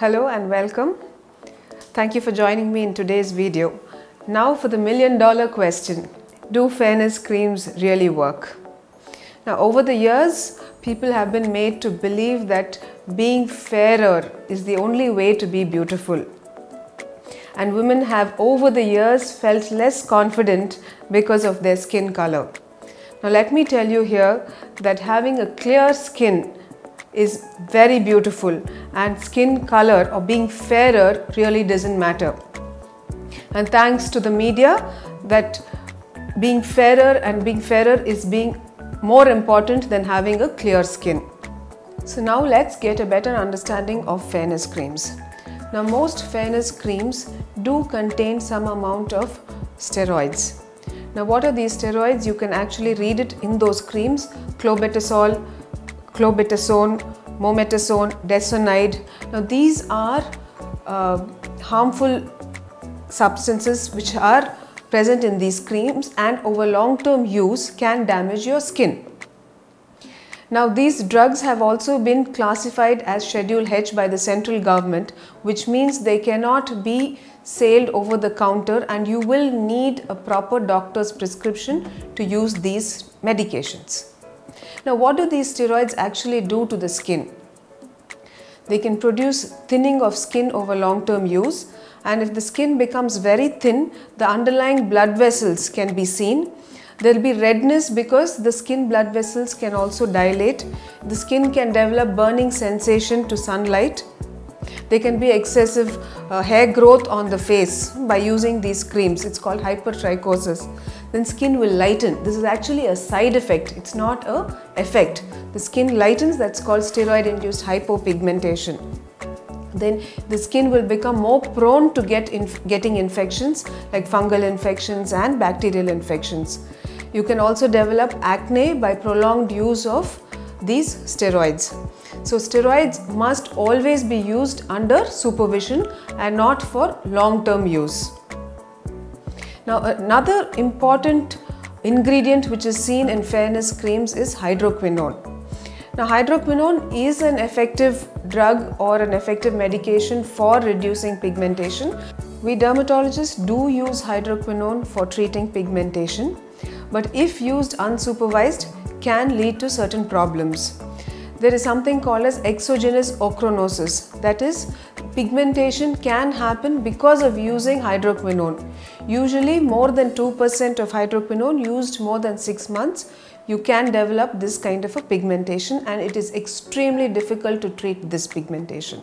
Hello and welcome. Thank you for joining me in today's video. Now for the million dollar question. Do fairness creams really work? Now over the years, people have been made to believe that being fairer is the only way to be beautiful. And women have over the years felt less confident because of their skin color. Now let me tell you here that having a clear skin is very beautiful and skin color or being fairer really doesn't matter. And thanks to the media that being fairer and being fairer is being more important than having a clear skin. So now let's get a better understanding of fairness creams. Now most fairness creams do contain some amount of steroids. Now what are these steroids? You can actually read it in those creams. Clobetasol, clobetasone, mometasone, desonide. Now these are uh, harmful substances which are present in these creams and over long term use can damage your skin. Now these drugs have also been classified as Schedule H by the central government which means they cannot be sold over the counter and you will need a proper doctor's prescription to use these medications. Now what do these steroids actually do to the skin? They can produce thinning of skin over long term use and if the skin becomes very thin, the underlying blood vessels can be seen. There will be redness because the skin blood vessels can also dilate. The skin can develop burning sensation to sunlight. There can be excessive uh, hair growth on the face by using these creams. It's called hypertrichosis. Then skin will lighten. This is actually a side effect. It's not a effect. The skin lightens. That's called steroid-induced hypopigmentation then the skin will become more prone to get inf getting infections like fungal infections and bacterial infections. You can also develop acne by prolonged use of these steroids. So steroids must always be used under supervision and not for long-term use. Now another important ingredient which is seen in fairness creams is hydroquinone. Now hydroquinone is an effective drug or an effective medication for reducing pigmentation. We dermatologists do use hydroquinone for treating pigmentation but if used unsupervised can lead to certain problems. There is something called as exogenous ochronosis that is pigmentation can happen because of using hydroquinone. Usually more than 2% of hydroquinone used more than 6 months you can develop this kind of a pigmentation and it is extremely difficult to treat this pigmentation.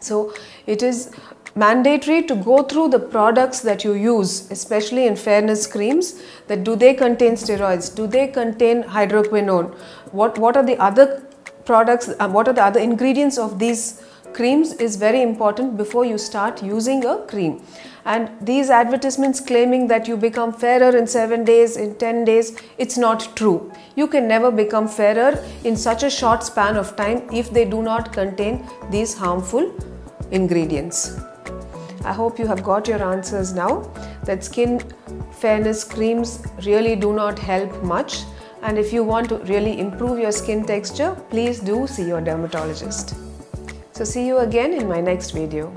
So it is mandatory to go through the products that you use especially in fairness creams that do they contain steroids do they contain hydroquinone what what are the other products uh, what are the other ingredients of these creams is very important before you start using a cream. And these advertisements claiming that you become fairer in 7 days in 10 days it's not true. You can never become fairer in such a short span of time if they do not contain these harmful ingredients. I hope you have got your answers now that skin fairness creams really do not help much. And if you want to really improve your skin texture please do see your dermatologist. So see you again in my next video.